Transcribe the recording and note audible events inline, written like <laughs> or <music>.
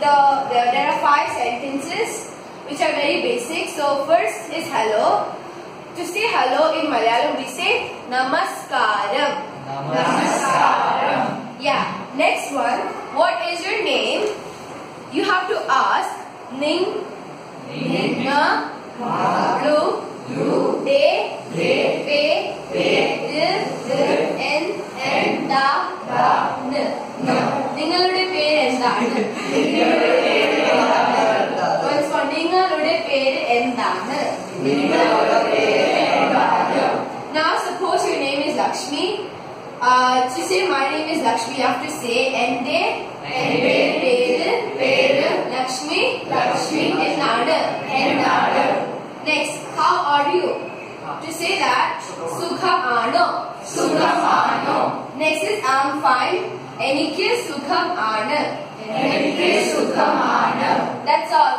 the, the there are five sentences which are very basic. So first is hello. To say hello in Malayalam we say namaskaram. Namaskaram. Yeah. Next one. What is your name? You have to ask. Ning. Na. Lu de. Pe pe. En en da n നിങ്ങളുടെ <laughs> പേര് എന്താണ് Once more, നിങ്ങളുടെ പേര് എന്താണ് Now suppose your name is Lakshmi. Uh, to say my name is Lakshmi, you have to say എന്റെ പേര് പേര് ലക്ഷ്മി ലക്ഷ്മി എന്നാണ് എന്നാണ് Next, how are you? To say that സുഖമാണോ സുഖമാണോ Next is I'm fine. എനിക്ക് സുഖം ആണ് എനിക്ക് സുഖമാണ് That's all.